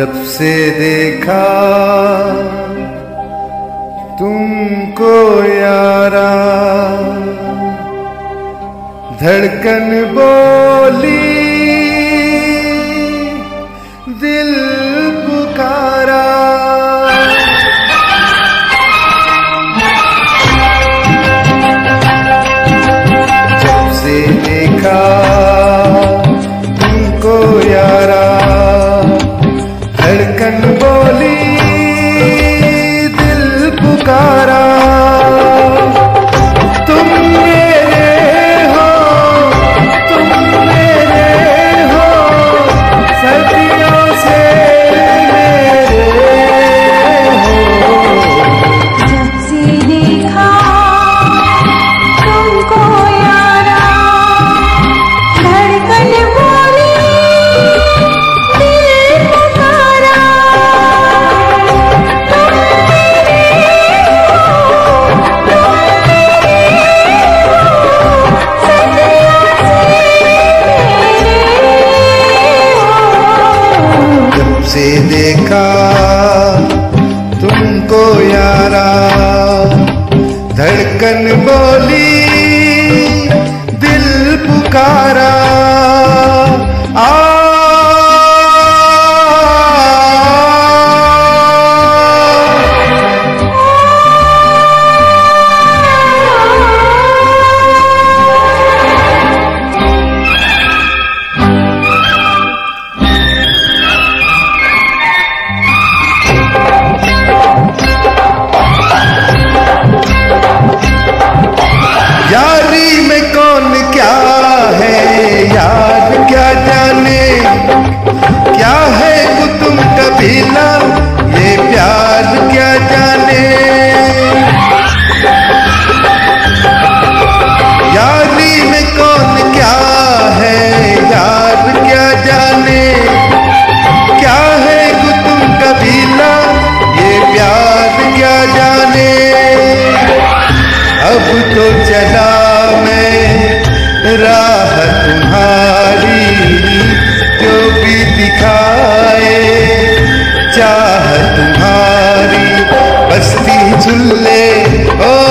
जब से देखा तुमको यारा धड़कन बोली बोली दिल पुकारा। से देखा तुमको यारा। धड़कन बोली दिल पुकारा। राह तुम्हारी जो भी दिखाए चाह तुम्हारी बस्ती झुल्ले ओ